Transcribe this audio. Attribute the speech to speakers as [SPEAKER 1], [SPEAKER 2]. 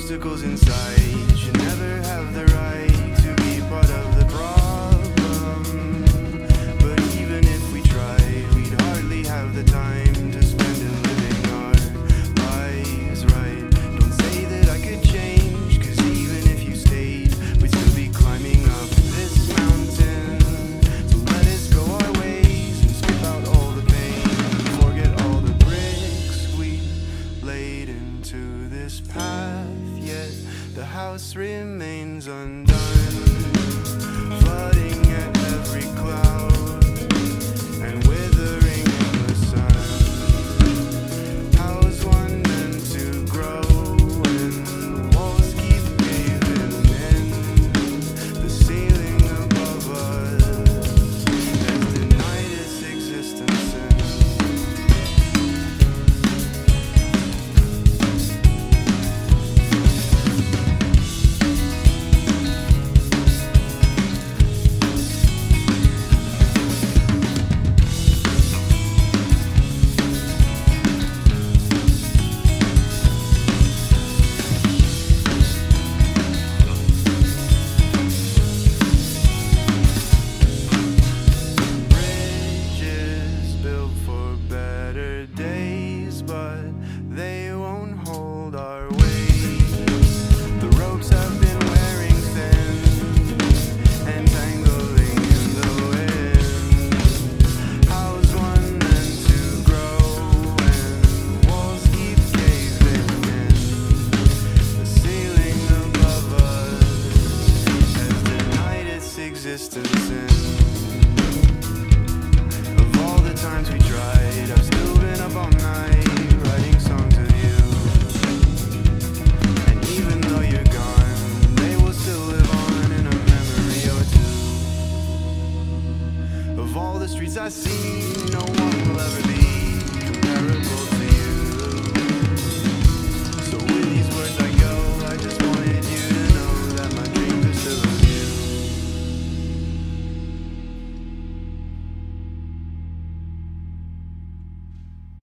[SPEAKER 1] obstacles inside. You never have the right. this path, yet the house remains undone. streets I see no one.